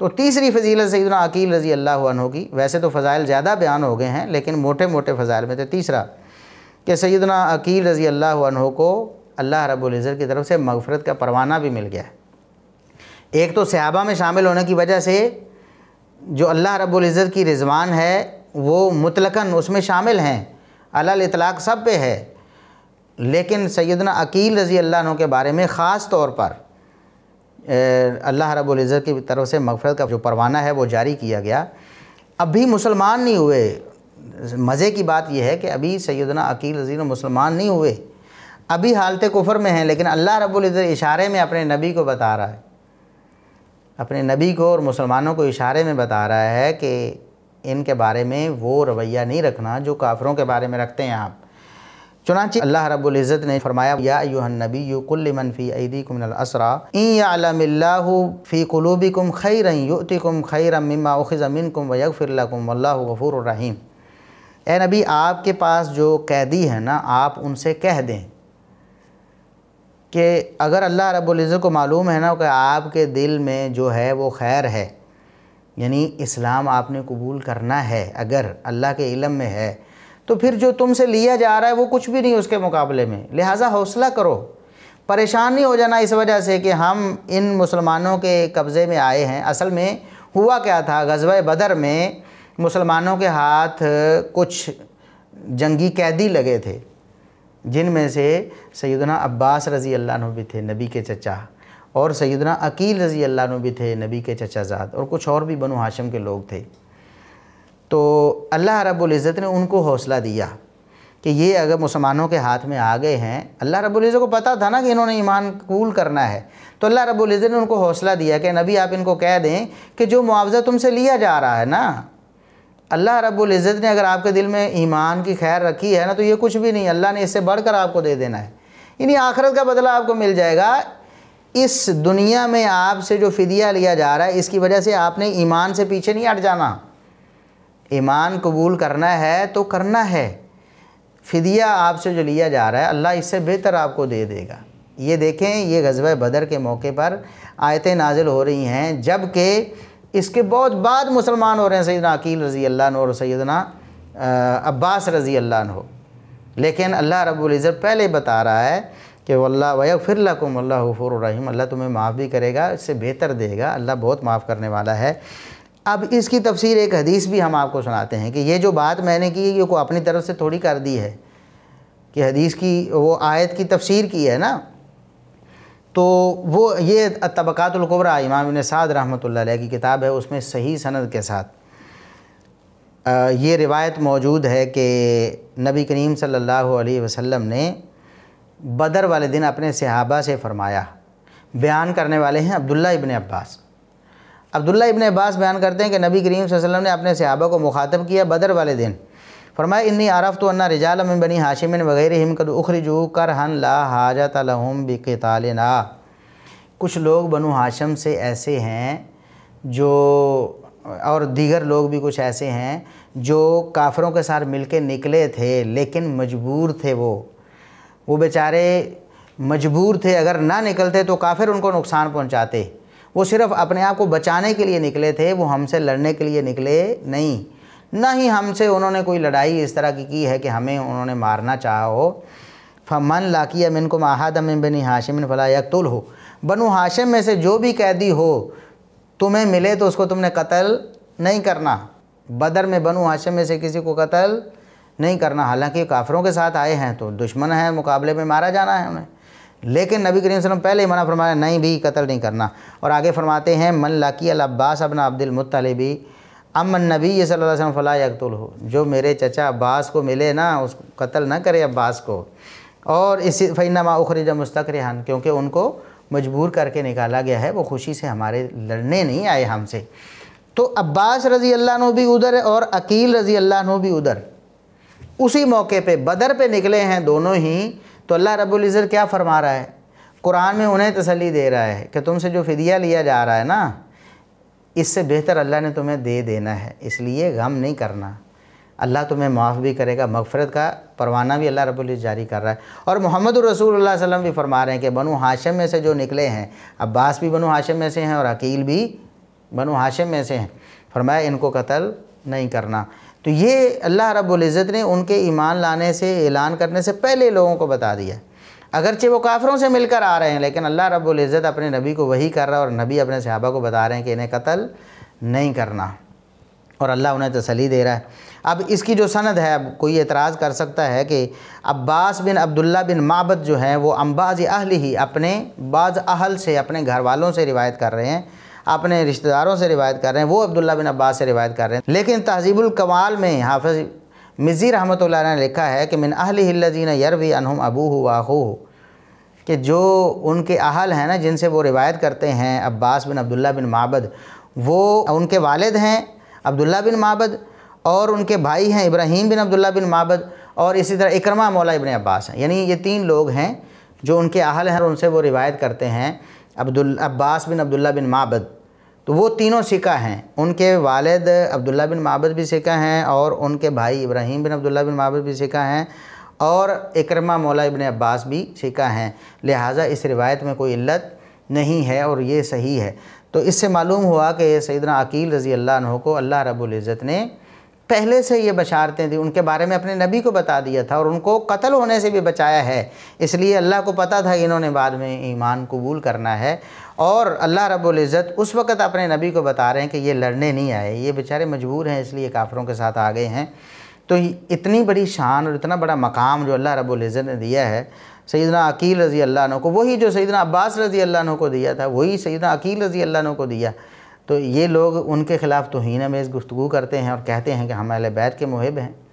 तो तीसरी फजीलत सैदना अकील रज़ी अल्लाह की, वैसे तो फ़ज़ाइल ज़्यादा बयान हो गए हैं, लेकिन मोटे मोटे फ़ज़ाइल में तो तीसरा, कि सैदना अकील रज़ी अल्लाह को अल्लाह रब्ज़त की तरफ़ से मगफ़रत का परवाना भी मिल गया। एक तो सहाबा में शामिल होने की वजह से जो अल्लाह रब्ज़त की रिजवान है, वो मुतलकन उसमें शामिल हैं अल इतलाक़ सब पे है। लेकिन सैदना अकील रज़ी अल्लाह के बारे में ख़ास तौर पर अल्लाह रब्ज़त की तरफ़ से मगफ़रत का जो परवाना है, वो जारी किया गया। अभी मुसलमान नहीं हुए। मज़े की बात यह है कि अभी सैदना अकील रज़ी मुसलमान नहीं हुए। अभी हालत कुफर में हैं, लेकिन अल्लाह रब्ज़त इशारे में अपने नबी को बता रहा है। अपने नबी को और मुसलमानों को इशारे में बता रहा है कि इनके बारे में वो रवैया नहीं रखना जो काफरों के बारे में रखते हैं आप। चुनाची अल्लाह रब्ज़त ने फरमाया, या यूहनबी युकुल्मन फ़ी अदीकुमसरा ईलाहू फ़ी कुलूबिकुम खैर गफ़ूररहीम ए नबी, आपके पास जो कैदी है ना, आप उनसे कह दें कि अगर अल्लाह रब्ज़त को मालूम है ना कि आपके दिल में जो है वो खैर है, यानी इस्लाम आपने कबूल करना है, अगर अल्लाह के इलम में है तो फिर जो तुमसे लिया जा रहा है वो कुछ भी नहीं उसके मुकाबले में। लिहाजा हौसला करो। परेशान नहीं हो जाना इस वजह से कि हम इन मुसलमानों के कब्ज़े में आए हैं। असल में हुआ क्या था? गजब बदर में मुसलमानों के हाथ कुछ जंगी कैदी लगे थे, जिनमें से सैदना अब्बास रज़ी अल्लाह भी थे, नबी के चचा, और सैदना अकील रज़ी अल्लाह भी थे, नबी के चचाजाद और कुछ और भी बनु हाशम के लोग थे। तो अल्लाह रब्ज़त ने उनको हौसला दिया कि ये अगर मुसलमानों के हाथ में आ गए हैं, अल्लाह रब्ज़त को पता था ना कि इन्होंने ईमान कबूल करना है। तो अल्लाह रब्ज़त ने उनको हौसला दिया कि नबी आप इनको कह दें कि जो मुआवज़ा तुमसे लिया जा रहा है ना, अल्लाह रब्ज़त ने अगर आपके दिल में ईमान की खैर रखी है ना तो ये कुछ भी नहीं, अल्लाह ने इससे बढ़कर आपको दे देना है। यानी आखरत का बदला आपको मिल जाएगा, इस दुनिया में आपसे जो फ़िदिया लिया जा रहा है, इसकी वजह से आपने ईमान से पीछे नहीं हट जाना। ईमान कबूल करना है तो करना है। फ़िदिया आपसे जो लिया जा रहा है, अल्लाह इससे बेहतर आपको दे देगा। ये देखें, ये गजब बदर के मौके पर आयतें नाजिल हो रही हैं, जबकि इसके बहुत बाद मुसलमान हो रहे हैं सैदना अकील रज़ी अल्लाह और सैदना अब्बास रज़ी अल्लाह हो लेकिन अल्लाह रब्ज़त पहले बता रहा है कि वल्ला वय फिर लकुम, अल्लाह रहीम, अल्लाह तुम्हें माफ़ भी करेगा, इससे बेहतर देगा। अल्लाह बहुत माफ़ करने वाला है। अब इसकी तफसीर एक हदीस भी हम आपको सुनाते हैं कि ये जो बात मैंने की, ये को अपनी तरफ़ से थोड़ी कर दी है कि हदीस की, वो आयत की तफसीर की है ना? तो वो, ये तबक़ातुल्कुबरा इमाम साद रहमत की किताब है, उसमें सही सनद के साथ ये रिवायत मौजूद है कि नबी करीम सल्लल्लाहु अलैहि वसल्लम ने बदर वाले दिन अपने सहाबा से फरमाया, बयान करने वाले हैं अब्दुल्ला इबन अब्बास। अब्दुल्ला इबन अब्बास बयान करते हैं कि नबी करीम वसल्लम ने अपने सहाबा को मुखातब किया बदर वाले दिन। फरमाया, इन्नी आरफ़ तो अन्ना रिजाल में बनी हाशिमिन वगैरह हिमकद उखरजू कर हन ला हाजत लहम बिकतालना। कुछ लोग बनु हाशम से ऐसे हैं जो, और दीगर लोग भी कुछ ऐसे हैं जो काफ़रों के साथ मिलके निकले थे, लेकिन मजबूर थे वो। वो बेचारे मजबूर थे, अगर ना निकलते तो काफिर उनको नुकसान पहुंचाते। वो सिर्फ़ अपने आप को बचाने के लिए निकले थे, वो हमसे लड़ने के लिए निकले नहीं। ना ही हमसे उन्होंने कोई लड़ाई इस तरह की की है कि हमें उन्होंने मारना चाहा। हो फमन लाकिया मिन को महाद अमिन बनी हाशिमिन फला यकतुल हो। बनु हाशिम में से जो भी कैदी हो, तुम्हें मिले तो उसको तुमने कत्ल नहीं करना। बदर में बनु हाशिम में से किसी को कत्ल नहीं करना। हालाँकि काफरों के साथ आए हैं तो दुश्मन है, मुकाबले में मारा जाना है उन्हें। लेकिन नबी करीम वसल्लम पहले ही मना फरमाया, नहीं भी, कत्ल नहीं करना। और आगे फरमाते हैं, मन लाकी अब्बास अपन अब्दुलमतलबी अमन नबी ये वसल्लम फ़ला यकतुल हो जो मेरे चचा अब्बास को मिले ना, उस कत्ल ना करे अब्बास को। और इसी फ़ैनमा उखरज मुस्तकरहन, क्योंकि उनको मजबूर करके निकाला गया है, वो खुशी से हमारे लड़ने नहीं आए हमसे। तो अब्बास रज़ी अल्लाह भी उधर और अकील रज़ी अल्लाह भी उधर। उसी मौके पे बदर पे निकले हैं दोनों ही तो अल्लाह रब्ज़त क्या फरमा रहा है? कुरान में उन्हें तसली दे रहा है कि तुमसे जो फ़िदिया लिया जा रहा है ना, इससे बेहतर अल्लाह ने तुम्हें दे देना है, इसलिए गम नहीं करना। अल्लाह तुम्हें माफ़ भी करेगा, मगफ़रत का परवाना भी अल्लाह रब्बुल जारी कर रहा है। और मोहम्मद रसूल वसल्लम भी फरमा रहे हैं कि बनु हाशम में से जो निकले हैं, अब्बास भी बनु हाशम में से हैं और अकील भी बनु हाशिम में से हैं। फरमाया, इनको कत्ल नहीं करना। तो ये अल्लाह रब्ज़त ने उनके ईमान लाने से, ऐलान करने से पहले लोगों को बता दिया। अगरचे वो काफरों से मिलकर आ रहे हैं, लेकिन अल्लाह रब्ज़त अपने नबी को वही कर रहा है और नबी अपने सहाबा को बता रहे हैं कि इन्हें कत्ल नहीं करना और अल्लाह उन्हें तसली दे रहा है। अब इसकी जो सनद है, अब कोई एतराज़ कर सकता है कि अब्बास बिन अब्दुल्ला बिन माबद जो हैं, वो अम्बाज अहल ही अपने, बाज़ अहल से, अपने घर वालों से रिवायत कर रहे हैं। अपने रिश्तेदारों से रिवायत कर रहे हैं, वो अब्दुल्ला बिन अब्बास से रिवायत कर रहे हैं। लेकिन तहजीबुल कमाल में हाफिज़ मिज़ी रहमत ने लिखा है कि मिन अहल यरवी अनहम अबू वाहू कि जो उनके अहल हैं ना, जिनसे वो रिवायत करते हैं, अब्बास बिन अब्दुल्ला बिन माबद, वो उनके वालिद हैं अब्दुल्ला बिन माबद, और उनके भाई हैं इब्राहीम बिन अब्दुल्ला बिन माबद, और इसी तरह इकरमा मौला इबन अब्बास हैं। यानी ये तीन लोग हैं जो उनके अहल हैं और उनसे वो रिवायत करते हैं। अब्दुल अब्बास बिन अब्दुल्ला बिन माबद। तो वो तीनों सिका हैं। उनके वालद अब्दुल्ला बिन माबद भी सिका हैं और उनके भाई इब्राहीम बिन अब्दुल्ला बिन माबद भी सिका हैं और इकरमा मौला इबन अब्बास भी सिका हैं। लिहाजा इस रिवायत में कोई इल्लत नहीं है और ये सही है। तो इससे मालूम हुआ कि सैदना अकील रज़ी अल्लाह को अल्लाह रब्ज़त ने पहले से ये बशारतें थी, उनके बारे में अपने नबी को बता दिया था और उनको कत्ल होने से भी बचाया है। इसलिए अल्लाह को पता था कि इन्होंने बाद में ईमान कबूल करना है और अल्लाह रब्ज़त उस वक़्त अपने नबी को बता रहे हैं कि ये लड़ने नहीं आए, ये बेचारे मजबूर हैं, इसलिए काफरों के साथ आ गए हैं। तो इतनी बड़ी शान और इतना बड़ा मकाम जो अल्लाह रब्ज़त ने दिया है सईदना अकील रज़ी अल्लाह को, वही जो सईदना अब्बास रज़ी अल्लाह को दिया था, वही सईदना अकील रज़ी अल्लाह को दिया। तो ये लोग उनके ख़िलाफ़ तोहन मेज़ गुफ्तु करते हैं और कहते हैं कि हम अहल बैत के मुहब हैं।